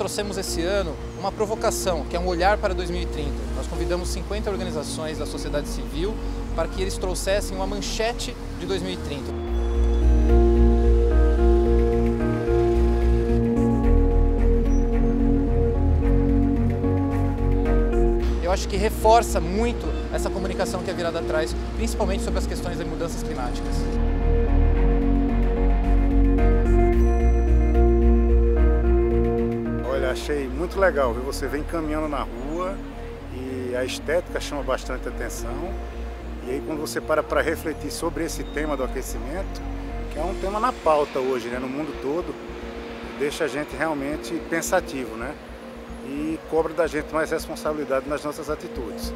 trouxemos esse ano uma provocação, que é um olhar para 2030. Nós convidamos 50 organizações da sociedade civil para que eles trouxessem uma manchete de 2030. eu acho que reforça muito essa comunicação que a virada traz, principalmente sobre as questões das mudanças climáticas. Achei muito legal, viu? Você vem caminhando na rua e a estética chama bastante atenção. E aí quando você para para refletir sobre esse tema do aquecimento, que é um tema na pauta hoje, né, no mundo todo, deixa a gente realmente pensativo, né? e cobra da gente mais responsabilidade nas nossas atitudes.